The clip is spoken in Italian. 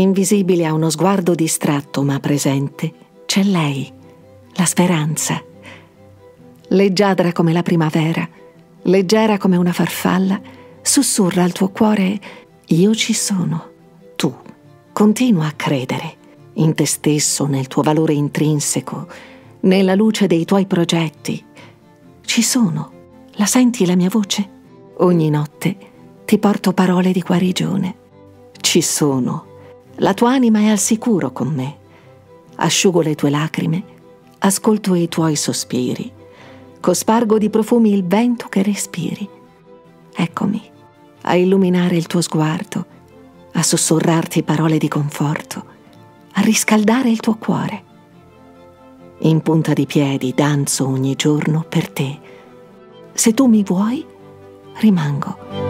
invisibile a uno sguardo distratto ma presente, c'è lei, la speranza. Leggiadra come la primavera, leggera come una farfalla, sussurra al tuo cuore, io ci sono, tu. Continua a credere in te stesso, nel tuo valore intrinseco, nella luce dei tuoi progetti. Ci sono. La senti la mia voce? Ogni notte ti porto parole di guarigione. Ci sono. La tua anima è al sicuro con me. Asciugo le tue lacrime, ascolto i tuoi sospiri, cospargo di profumi il vento che respiri. Eccomi a illuminare il tuo sguardo, a sussurrarti parole di conforto, a riscaldare il tuo cuore. In punta di piedi danzo ogni giorno per te. Se tu mi vuoi, rimango